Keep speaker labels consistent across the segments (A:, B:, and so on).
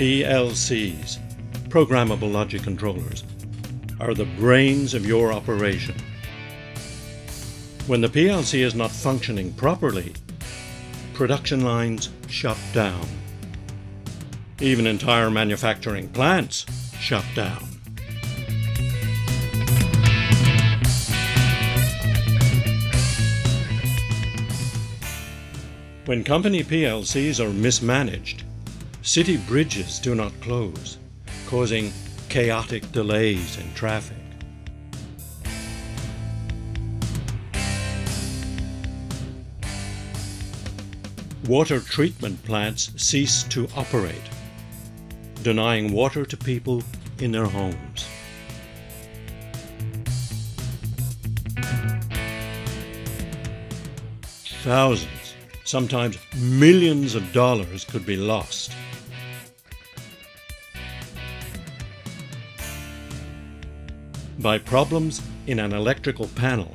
A: PLCs, programmable logic controllers, are the brains of your operation. When the PLC is not functioning properly, production lines shut down. Even entire manufacturing plants shut down. When company PLCs are mismanaged, city bridges do not close, causing chaotic delays in traffic. Water treatment plants cease to operate, denying water to people in their homes. Thousands, sometimes millions of dollars could be lost. By problems in an electrical panel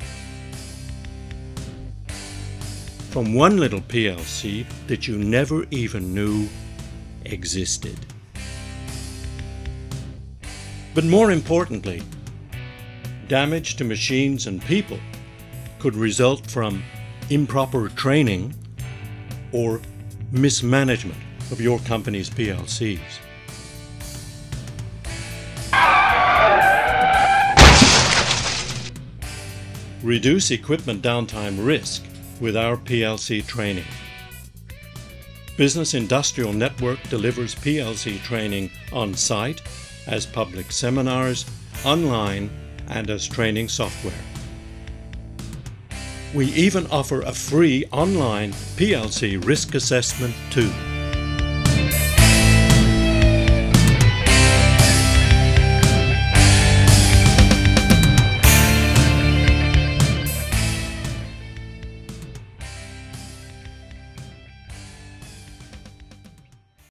A: from one little PLC that you never even knew existed. But more importantly, damage to machines and people could result from improper training or mismanagement of your company's PLCs. Reduce equipment downtime risk with our PLC training. Business Industrial Network delivers PLC training on site, as public seminars, online, and as training software. We even offer a free online PLC risk assessment too.